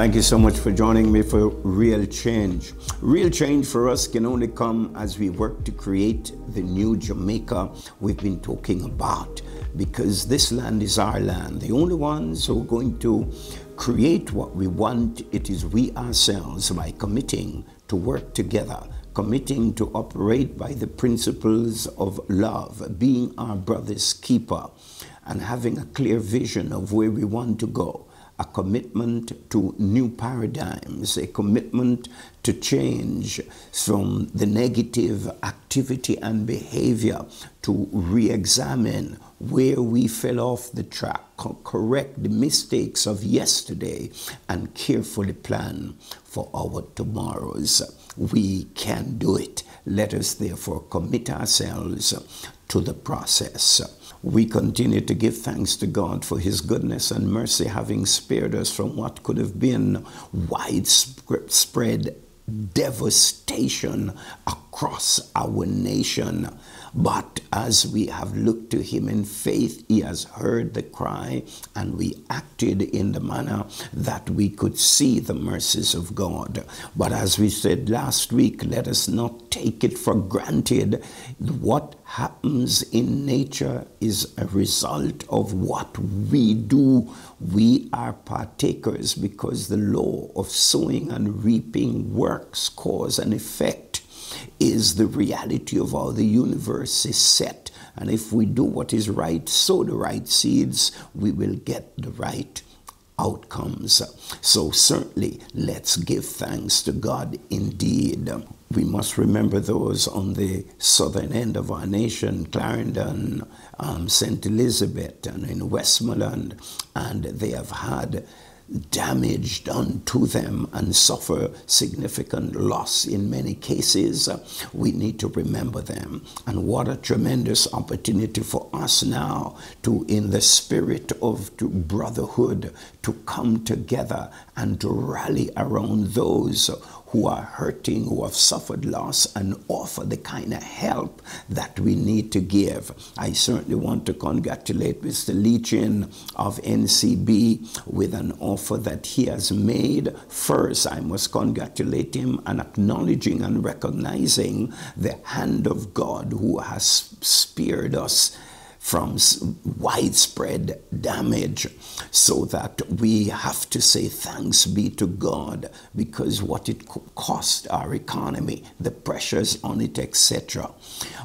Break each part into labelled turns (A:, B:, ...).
A: Thank you so much for joining me for Real Change. Real change for us can only come as we work to create the new Jamaica we've been talking about because this land is our land. The only ones who are going to create what we want, it is we ourselves by committing to work together committing to operate by the principles of love, being our brother's keeper, and having a clear vision of where we want to go a commitment to new paradigms, a commitment to change from the negative activity and behavior to re examine where we fell off the track, correct the mistakes of yesterday, and carefully plan for our tomorrows. We can do it. Let us therefore commit ourselves to the process. We continue to give thanks to God for His goodness and mercy, having spared us from what could have been widespread devastation across our nation. But as we have looked to him in faith, he has heard the cry, and we acted in the manner that we could see the mercies of God. But as we said last week, let us not take it for granted. What happens in nature is a result of what we do. We are partakers because the law of sowing and reaping works cause and effect is the reality of how the universe is set. And if we do what is right, sow the right seeds, we will get the right outcomes. So, certainly, let's give thanks to God indeed. We must remember those on the southern end of our nation, Clarendon, um, St. Elizabeth, and in Westmoreland, and they have had damage done to them and suffer significant loss in many cases, we need to remember them. And what a tremendous opportunity for us now to, in the spirit of brotherhood, to come together and to rally around those who are hurting, who have suffered loss, and offer the kind of help that we need to give. I certainly want to congratulate Mr. Lee-Chin of NCB with an offer that he has made. First, I must congratulate him and acknowledging and recognizing the hand of God who has spared us from widespread damage so that we have to say thanks be to God because what it cost our economy, the pressures on it, etc.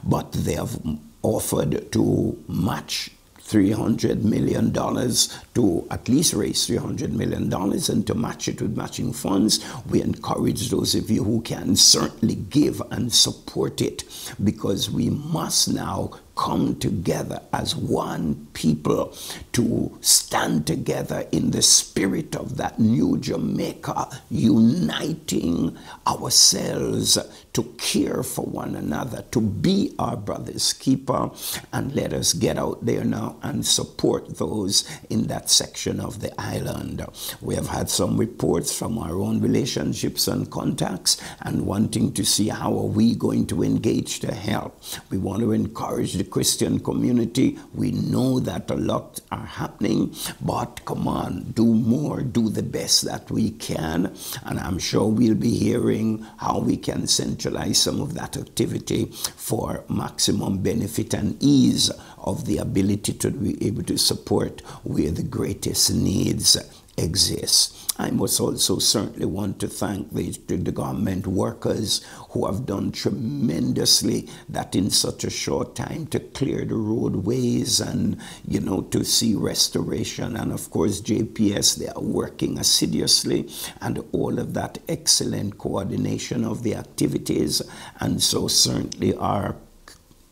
A: But they have offered to match $300 million to at least raise $300 million and to match it with matching funds. We encourage those of you who can certainly give and support it because we must now come together as one people to stand together in the spirit of that new Jamaica, uniting ourselves to care for one another, to be our brother's keeper, and let us get out there now and support those in that section of the island. We have had some reports from our own relationships and contacts and wanting to see how are we going to engage to help. We want to encourage the Christian community. We know that a lot are happening, but come on, do more, do the best that we can, and I'm sure we'll be hearing how we can centralize some of that activity for maximum benefit and ease of the ability to be able to support where the greatest needs exist. I must also certainly want to thank the, the government workers who have done tremendously that in such a short time to clear the roadways and, you know, to see restoration. And of course, JPS, they are working assiduously and all of that excellent coordination of the activities. And so certainly our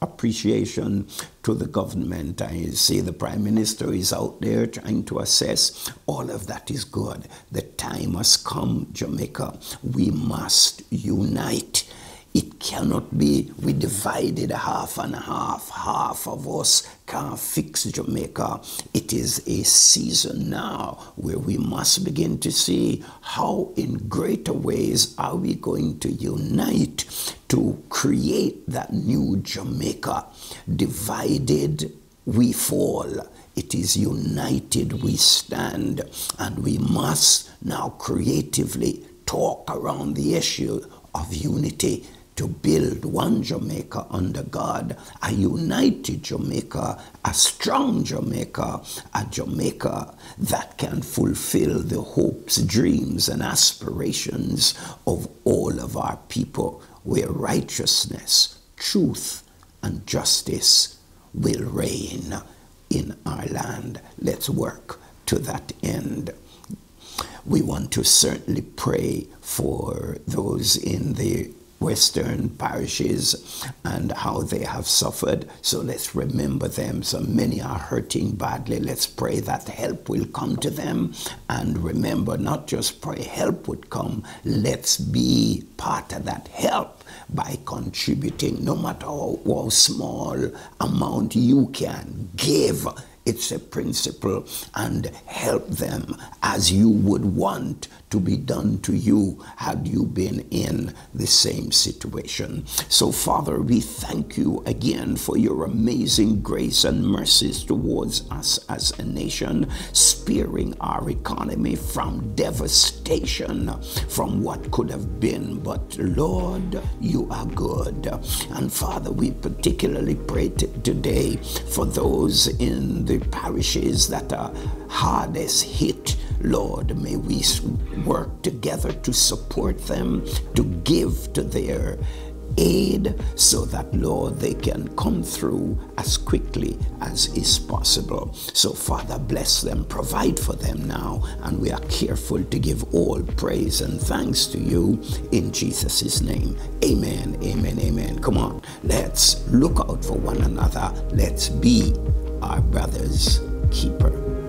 A: appreciation to the government. I see the Prime Minister is out there trying to assess. All of that is good. The time has come, Jamaica. We must unite. It cannot be we divided half and half. Half of us can't fix Jamaica. It is a season now where we must begin to see how in greater ways are we going to unite to create that new Jamaica divided we fall. It is united we stand, and we must now creatively talk around the issue of unity to build one Jamaica under God, a united Jamaica, a strong Jamaica, a Jamaica that can fulfill the hopes, dreams, and aspirations of all of our people, where righteousness, truth, and justice will reign in our land. Let's work to that end. We want to certainly pray for those in the western parishes and how they have suffered. So let's remember them. So many are hurting badly. Let's pray that help will come to them. And remember, not just pray help would come, let's be part of that help by contributing, no matter how, how small amount you can give it's a principle and help them as you would want to be done to you had you been in the same situation. So, Father, we thank you again for your amazing grace and mercies towards us as a nation, sparing our economy from devastation, from what could have been. But, Lord, you are good. And, Father, we particularly pray today for those in the parishes that are hardest hit Lord, may we work together to support them, to give to their aid so that, Lord, they can come through as quickly as is possible. So, Father, bless them, provide for them now, and we are careful to give all praise and thanks to you in Jesus' name. Amen, amen, amen. Come on, let's look out for one another. Let's be our brother's keeper.